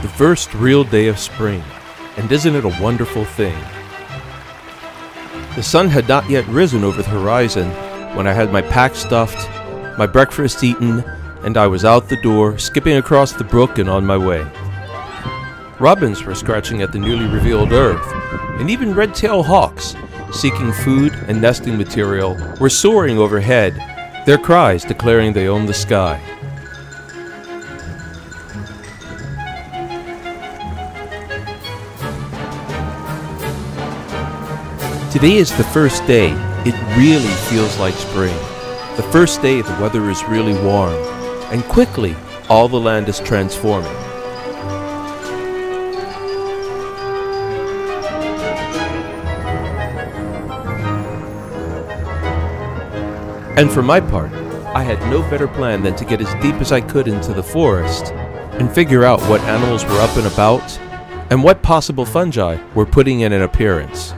The first real day of spring, and isn't it a wonderful thing? The sun had not yet risen over the horizon when I had my pack stuffed, my breakfast eaten, and I was out the door, skipping across the brook and on my way. Robins were scratching at the newly revealed earth, and even red-tailed hawks, seeking food and nesting material, were soaring overhead, their cries declaring they owned the sky. Today is the first day. It really feels like spring. The first day the weather is really warm, and quickly all the land is transforming. And for my part, I had no better plan than to get as deep as I could into the forest and figure out what animals were up and about and what possible fungi were putting in an appearance.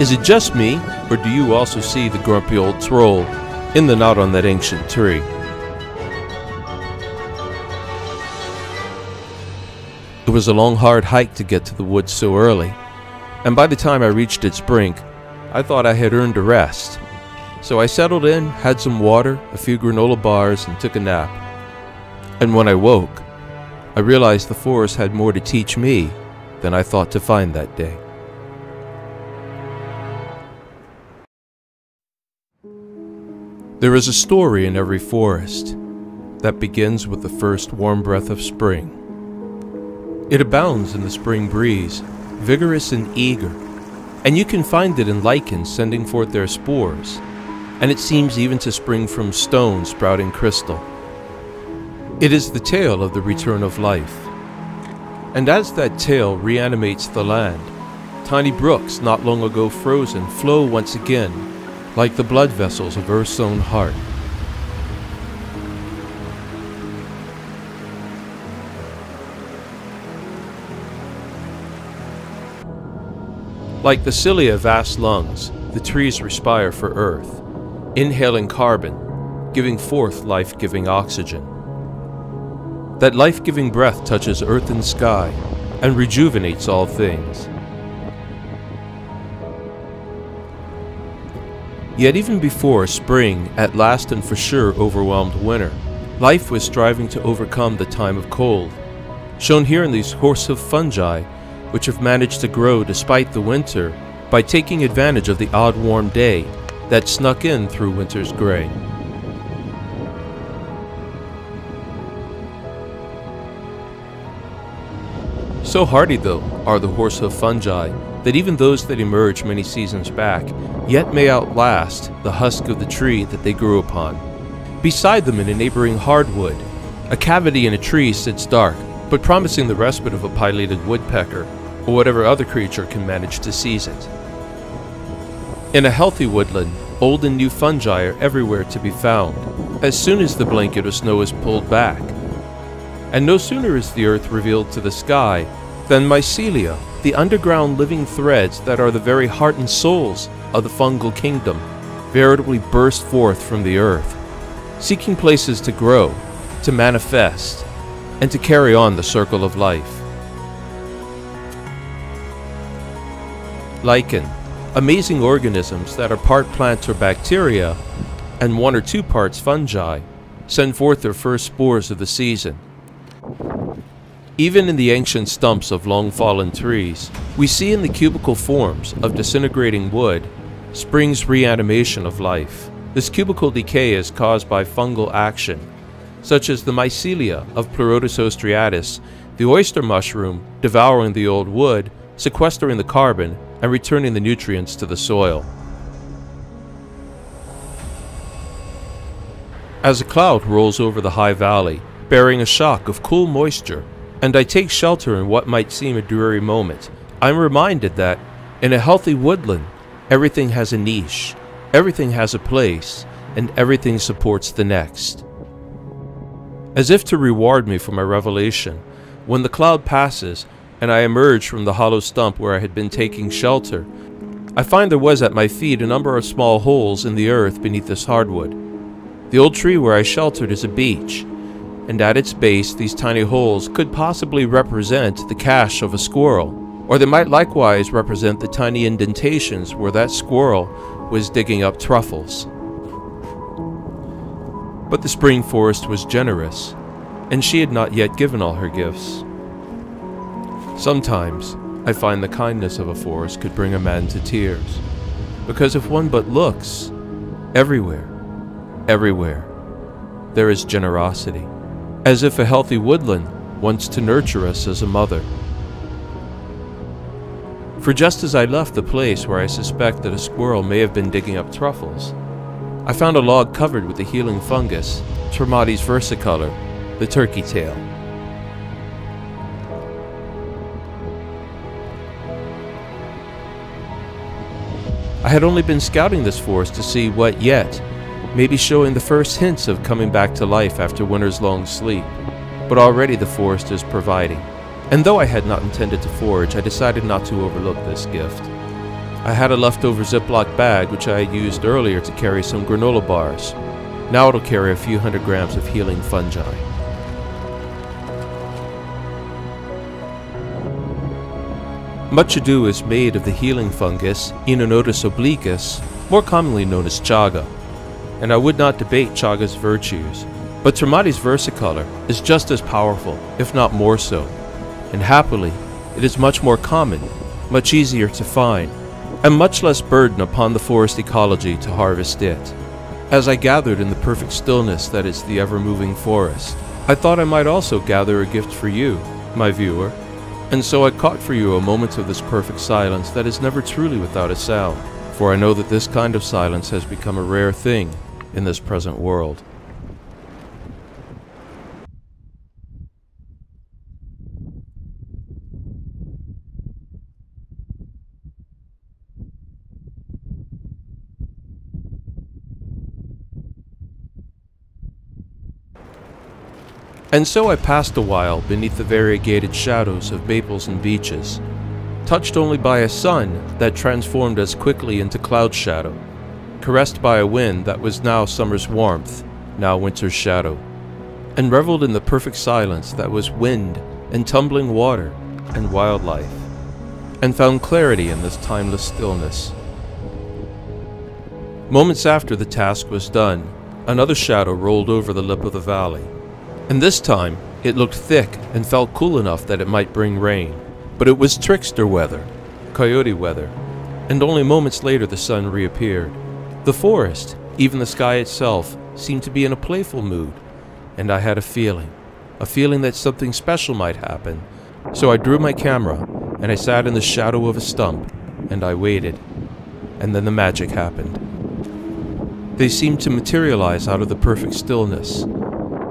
Is it just me, or do you also see the grumpy old troll in the knot on that ancient tree? It was a long, hard hike to get to the woods so early, and by the time I reached its brink, I thought I had earned a rest. So I settled in, had some water, a few granola bars, and took a nap. And when I woke, I realized the forest had more to teach me than I thought to find that day. There is a story in every forest that begins with the first warm breath of spring. It abounds in the spring breeze, vigorous and eager, and you can find it in lichens sending forth their spores, and it seems even to spring from stone sprouting crystal. It is the tale of the return of life. And as that tale reanimates the land, tiny brooks not long ago frozen flow once again like the blood vessels of Earth's own heart. Like the cilia of vast lungs, the trees respire for Earth, inhaling carbon, giving forth life-giving oxygen. That life-giving breath touches earth and sky and rejuvenates all things. Yet even before spring at last and for sure overwhelmed winter, life was striving to overcome the time of cold, shown here in these horsehoof fungi, which have managed to grow despite the winter by taking advantage of the odd warm day that snuck in through winter's gray. So hardy, though, are the horse horsehoof fungi that even those that emerge many seasons back yet may outlast the husk of the tree that they grew upon. Beside them in a neighboring hardwood, a cavity in a tree sits dark, but promising the respite of a pileated woodpecker or whatever other creature can manage to seize it. In a healthy woodland, old and new fungi are everywhere to be found, as soon as the blanket of snow is pulled back. And no sooner is the earth revealed to the sky than mycelia, the underground living threads that are the very heart and souls of the fungal kingdom, veritably burst forth from the earth, seeking places to grow, to manifest, and to carry on the circle of life. Lichen, amazing organisms that are part plants or bacteria, and one or two parts fungi, send forth their first spores of the season. Even in the ancient stumps of long fallen trees, we see in the cubical forms of disintegrating wood spring's reanimation of life. This cubical decay is caused by fungal action, such as the mycelia of Pleurotus ostreatus, the oyster mushroom devouring the old wood, sequestering the carbon, and returning the nutrients to the soil. As a cloud rolls over the high valley, bearing a shock of cool moisture, and I take shelter in what might seem a dreary moment, I'm reminded that, in a healthy woodland, everything has a niche, everything has a place, and everything supports the next. As if to reward me for my revelation, when the cloud passes and I emerge from the hollow stump where I had been taking shelter, I find there was at my feet a number of small holes in the earth beneath this hardwood. The old tree where I sheltered is a beech, and at its base these tiny holes could possibly represent the cache of a squirrel, or they might likewise represent the tiny indentations where that squirrel was digging up truffles. But the spring forest was generous, and she had not yet given all her gifts. Sometimes I find the kindness of a forest could bring a man to tears, because if one but looks, everywhere, Everywhere, there is generosity, as if a healthy woodland wants to nurture us as a mother. For just as I left the place where I suspect that a squirrel may have been digging up truffles, I found a log covered with the healing fungus, Trametes versicolor, the turkey tail. I had only been scouting this forest to see what yet maybe showing the first hints of coming back to life after winter's long sleep, but already the forest is providing. And though I had not intended to forage, I decided not to overlook this gift. I had a leftover Ziploc bag which I had used earlier to carry some granola bars. Now it'll carry a few hundred grams of healing fungi. Much ado is made of the healing fungus Inonotus obliquus, more commonly known as chaga and I would not debate Chaga's virtues. But Trametes versicolor is just as powerful, if not more so, and happily, it is much more common, much easier to find, and much less burden upon the forest ecology to harvest it. As I gathered in the perfect stillness that is the ever-moving forest, I thought I might also gather a gift for you, my viewer, and so I caught for you a moment of this perfect silence that is never truly without a sound, for I know that this kind of silence has become a rare thing in this present world. And so I passed a while beneath the variegated shadows of maples and beeches, touched only by a sun that transformed as quickly into cloud shadow caressed by a wind that was now summer's warmth, now winter's shadow, and reveled in the perfect silence that was wind and tumbling water and wildlife, and found clarity in this timeless stillness. Moments after the task was done, another shadow rolled over the lip of the valley, and this time it looked thick and felt cool enough that it might bring rain. But it was trickster weather, coyote weather, and only moments later the sun reappeared. The forest, even the sky itself, seemed to be in a playful mood, and I had a feeling, a feeling that something special might happen. So I drew my camera, and I sat in the shadow of a stump, and I waited. And then the magic happened. They seemed to materialize out of the perfect stillness.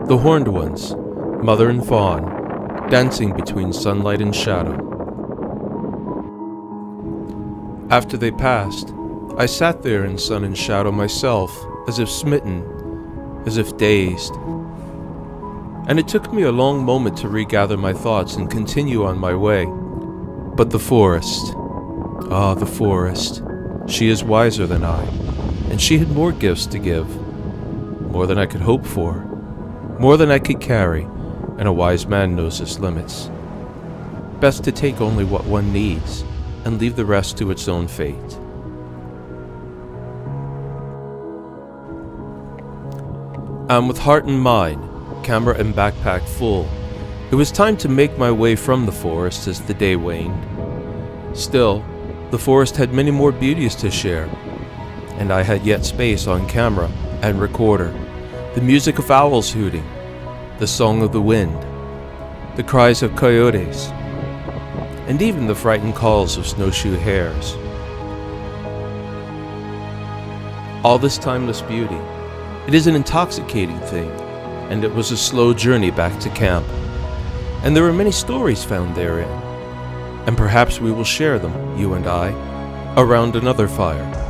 The horned ones, mother and fawn, dancing between sunlight and shadow. After they passed, I sat there in sun and shadow myself, as if smitten, as if dazed. And it took me a long moment to regather my thoughts and continue on my way. But the forest, ah, the forest, she is wiser than I, and she had more gifts to give, more than I could hope for, more than I could carry, and a wise man knows its limits. Best to take only what one needs, and leave the rest to its own fate. And with heart and mind, camera and backpack full, it was time to make my way from the forest as the day waned. Still, the forest had many more beauties to share, and I had yet space on camera and recorder. The music of owls hooting, the song of the wind, the cries of coyotes, and even the frightened calls of snowshoe hares. All this timeless beauty, it is an intoxicating thing, and it was a slow journey back to camp. And there are many stories found therein, and perhaps we will share them, you and I, around another fire.